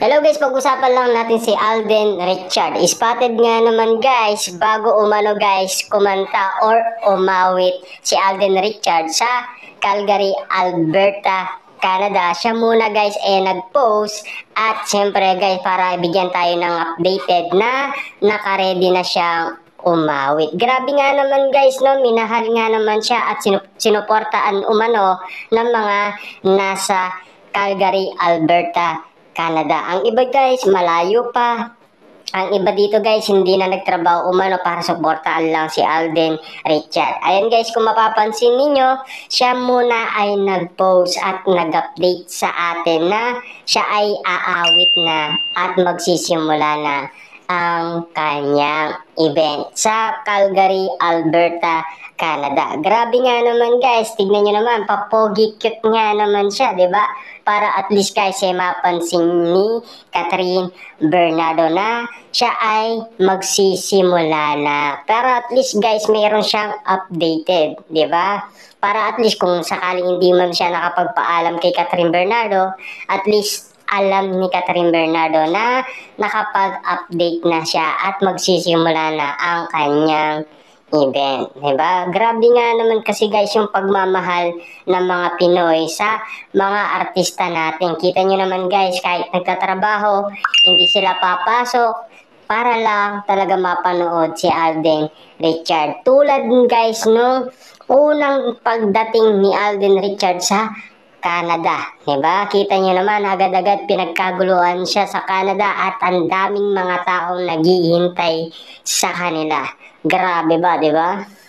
Hello guys, pag-usapan lang natin si Alden Richard. Spotted nga naman guys, bago umano guys, kumanta or umawit si Alden Richard sa Calgary, Alberta, Canada. Siya muna guys eh nag-post at syempre guys para bigyan tayo ng updated na naka-ready na siyang umawit. Grabe nga naman guys, no? Minahal nga naman siya at sinu- sinuportaan umano ng mga nasa Calgary, Alberta, Canada. Ang iba guys, malayo pa. Ang iba dito guys, hindi na nagtrabaho umano para suportaan lang si Alden Richard. Ayan guys, kung mapapansin ninyo, siya muna ay nag-post at nag-update sa atin na siya ay aawit na at magsisimula na ang kanyang event sa Calgary, Alberta, Canada. Grabe nga naman guys, tignan nyo naman, papogi cute nga naman siya, ba? Para at least guys, eh, mapansin ni Catherine Bernardo na siya ay magsisimula na. Pero at least guys, mayroon siyang updated, ba? Para at least kung sakaling hindi man siya nakapagpaalam kay Catherine Bernardo, at least alam ni Catherine Bernardo na nakapag-update na siya at magsisimula na ang kanyang event. Diba? Grabe nga naman kasi guys yung pagmamahal ng mga Pinoy sa mga artista natin. Kita nyo naman guys, kahit nagtatrabaho, hindi sila papasok para lang talaga mapanood si Alden Richard. Tulad guys nung unang pagdating ni Alden Richard sa Canada. Diba? Kita nyo naman, agad-agad pinagkaguluhan siya sa Canada at ang daming mga taong naghihintay sa kanila. Grabe ba, diba?